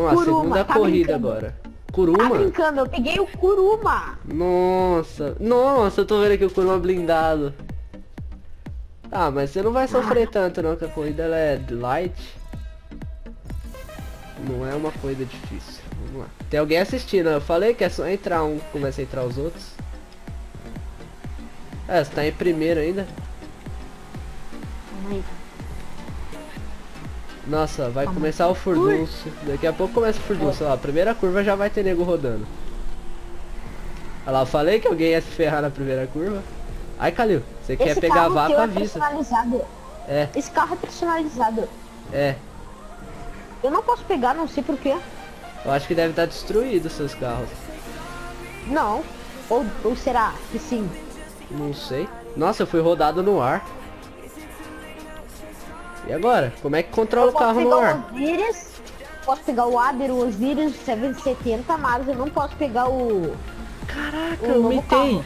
Vamos lá, Kuruma, segunda tá corrida brincando. agora. Tá Kuruma? brincando, eu peguei o Kuruma. Nossa, nossa, eu tô vendo aqui o Kuruma blindado. Ah, mas você não vai sofrer tanto não, que a corrida ela é light. Não é uma corrida difícil. Vamos lá. Tem alguém assistindo, eu falei que é só entrar um, começa a entrar os outros. É, você tá em primeiro ainda. Ai, Nossa, vai começar o furdunço. Daqui a pouco começa o furdunço. Ó, a primeira curva já vai ter nego rodando. Olha lá, eu falei que alguém ia se ferrar na primeira curva. Ai, Calil, você quer Esse pegar a vaca, é avisa. personalizado. É, Esse carro é personalizado. é. Eu não posso pegar, não sei porquê. Eu acho que deve estar destruído seus carros. Não. Ou, ou será que sim? Não sei. Nossa, eu fui rodado no ar. E agora? Como é que controla o carro no ar? Osiris, posso pegar o Aber, o Osiris, o 770, mas eu não posso pegar o... Caraca, o eu mitei. carro.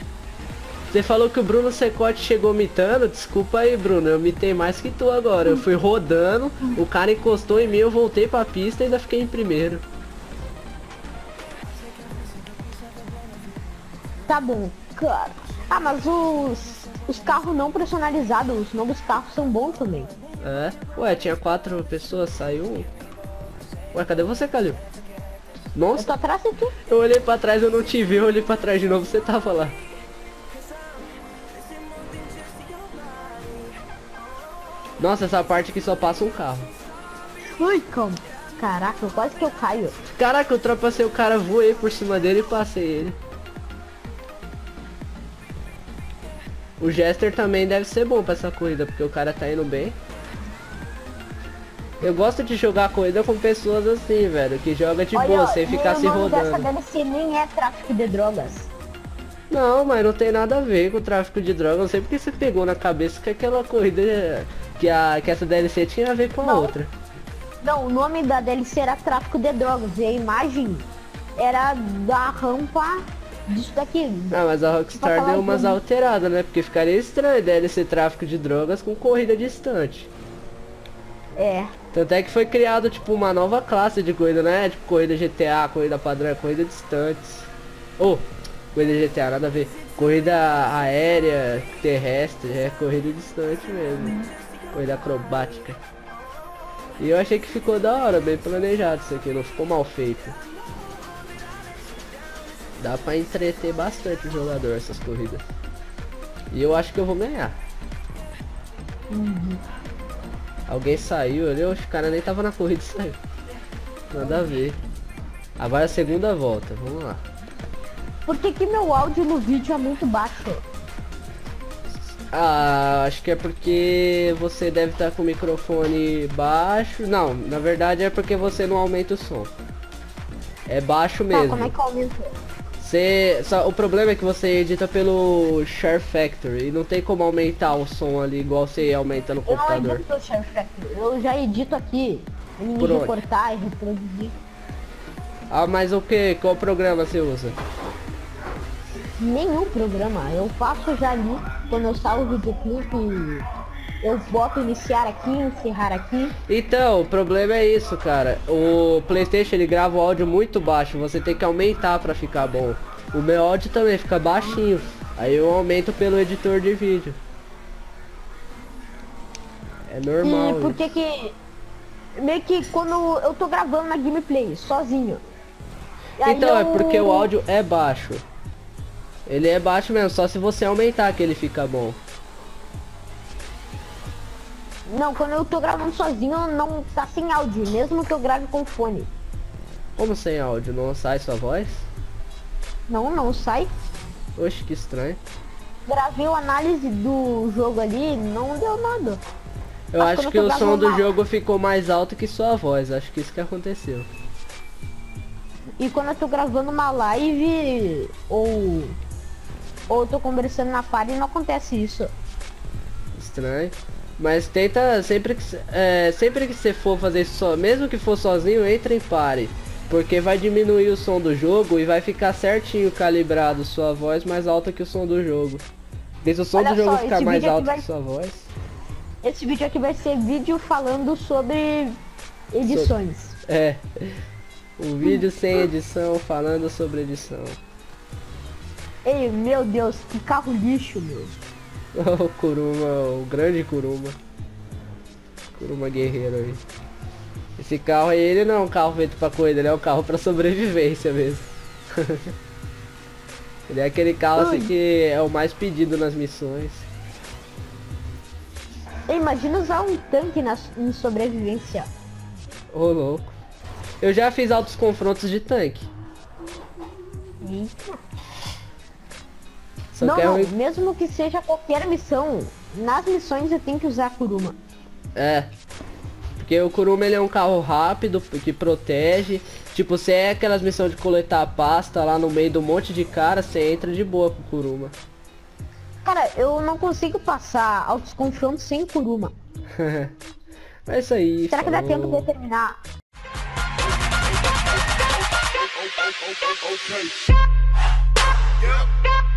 Você falou que o Bruno Secote chegou mitando. Desculpa aí, Bruno. Eu mitei mais que tu agora. Eu fui rodando, o cara encostou em mim, eu voltei pra pista e ainda fiquei em primeiro. Tá bom, cara. Ah, mas os, os carros não personalizados, os novos carros são bons também. É. Ué, tinha quatro pessoas, saiu um. Ué, cadê você, Calil? Eu Nossa, tô atrás de tu. eu olhei pra trás, eu não te vi, eu olhei pra trás de novo, você tava lá. Nossa, essa parte aqui só passa um carro. Ui, calma. Caraca, quase que eu caio. Caraca, eu ultrapassei o cara, voei por cima dele e passei ele. O Jester também deve ser bom pra essa corrida, porque o cara tá indo bem. Eu gosto de jogar corrida com pessoas assim, velho, que joga de boa, ó, sem ficar se nome dessa rodando. DLC nem é tráfico de drogas. Não, mas não tem nada a ver com o tráfico de drogas. Não sei porque você pegou na cabeça que aquela corrida, que, a, que essa DLC tinha a ver com a Não. outra. Não, o nome da DLC era tráfico de drogas e a imagem era da rampa disso daqui. Ah, mas a Rockstar deu umas alteradas, né? Porque ficaria estranho DLC tráfico de drogas com corrida distante. É. Tanto é que foi criado, tipo, uma nova classe de corrida, né? Tipo, corrida GTA, corrida padrão, corrida distantes. Ou, corrida GTA, nada a ver. Corrida aérea, terrestre, é corrida distante mesmo. Corrida acrobática. E eu achei que ficou da hora, bem planejado isso aqui, não ficou mal feito. Dá pra entreter bastante o jogador essas corridas. E eu acho que eu vou ganhar. Alguém saiu ali, os cara nem tava na corrida e saiu. Nada a ver. Agora é a segunda volta, vamos lá. Por que, que meu áudio no vídeo é muito baixo? Ah, acho que é porque você deve estar com o microfone baixo. Não, na verdade é porque você não aumenta o som. É baixo Tá, mesmo. como é que aumenta? Você, só, o problema é que você edita pelo Share Factory e não tem como aumentar o som ali igual você aumenta no Eu computador. edito o Share Factory, eu já edito aqui. Em Por onde? recortar e reproduzir. Ah, mas o que? Qual programa você usa? Nenhum programa. Eu faço já ali, quando eu salvo o videoclipe, eu boto iniciar aqui, encerrar aqui. Então, o problema é isso, cara. O Playstation ele grava o áudio muito baixo, você tem que aumentar pra ficar bom. O meu áudio também fica baixinho. Aí eu aumento pelo editor de vídeo. É normal. E por que que... Meio que quando eu tô gravando na gameplay, sozinho. Então, é eu- porque o áudio é baixo. Ele é baixo mesmo, só se você aumentar que ele fica bom. Não, quando eu tô gravando sozinho, não tá sem áudio, mesmo que eu grave com fone. Como sem áudio? Não sai sua voz? Não, não sai. Oxe, que estranho. Gravei a análise do jogo ali, não deu nada. Eu Mas acho que eu o som do jogo ficou mais alto que sua voz. Acho que isso que aconteceu. E quando eu tô gravando uma live ou ou eu tô conversando na party não acontece isso. Estranho. Mas tenta sempre que é, sempre que você for fazer isso só, mesmo que for sozinho, entra em pare. Porque vai diminuir o som do jogo e vai ficar certinho calibrado sua voz mais alta que o som do jogo. Se o som Olha do jogo só, ficar mais alto vai- que sua voz. Esse vídeo aqui vai ser vídeo falando sobre edições. É. Um vídeo sem edição falando sobre edição. Ei, meu Deus, que carro lixo, meu. O Kuruma, o grande Kuruma. Kuruma guerreiro aí. Esse carro aí, ele não é um carro feito pra corrida, ele é um carro pra sobrevivência mesmo. ele é aquele carro assim que é o mais pedido nas missões. Imagina usar um tanque na, em sobrevivência. Ô louco. Eu já fiz altos confrontos de tanque. Eita. Só não, é não, mesmo que seja qualquer missão, nas missões eu tenho que usar Kuruma. É. Porque o Kuruma ele é um carro rápido, que protege. Tipo, se é aquelas missões de coletar pasta lá no meio do monte de cara, você entra de boa com o Kuruma. Cara, eu não consigo passar altos confrontos sem Kuruma. é isso aí. Será que dá falou. tempo de terminar? Yep.